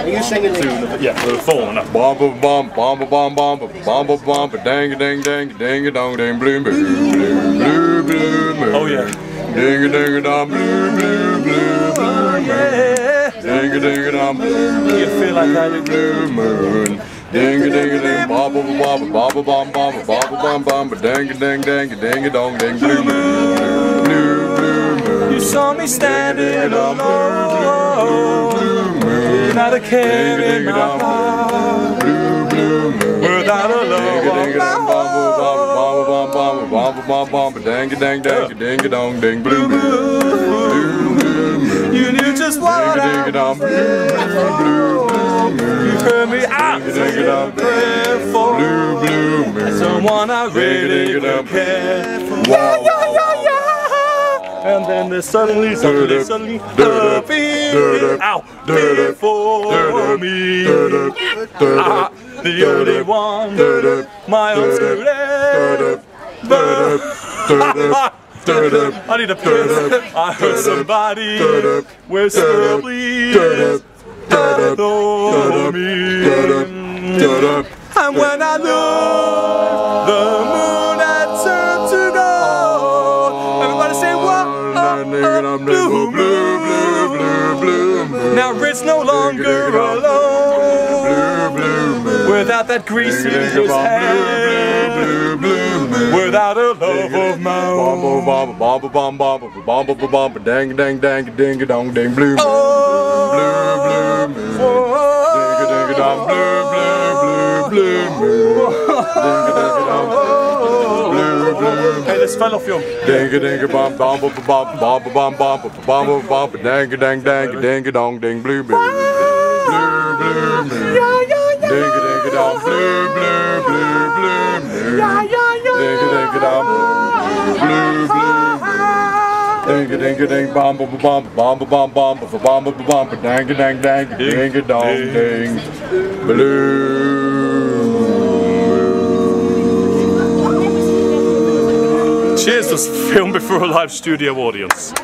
Are you singing tune? Yeah, the full one. Bomb bomb bomb bomb bomb bomb bomb bomb dang dang dang dang dong dang bloom bloom bloom bloom Oh yeah. ding ding dong bloom bloom bloom bloom ding ding dong bloom You feel like I do. blue moon ding ding ding bob bob bob bob bomb bomb bob bomb bomb dang dang dang ding dong ding blue moon blue blue moon You saw me standing alone, Without a care, carry my heart without a love. You knew just what I was You heard me out for someone I really care for. And then there's suddenly, suddenly, suddenly, the feeling out before me. Ah, the only one, my own spirit. I need a piss. I heard somebody whisper, please. Follow me. And when I look, it's no longer alone. Without that grease in his hand. Without a love of my own. Bomb bomb bomb bomb bomb bomb bomb bomb dang dang dang ding dong ding blue Oh, blue blue ding ding dong blue blue blue blue ding ding dong blue blue Hey, this fell off your. ding ding bomb bomb bomb bomb bomb bomb bomb bomb bomb bomb dang dang dang ding dong ding blue blue blue blue ding ding dong blue blue blue blue ding ding dong. Blue blue Ding a ding a ding bomb bomb bomb bomb bomb bomb bomb bomb bomb dang a dang dang ding a dong ding. Blue Cheers was filmed before a live studio audience.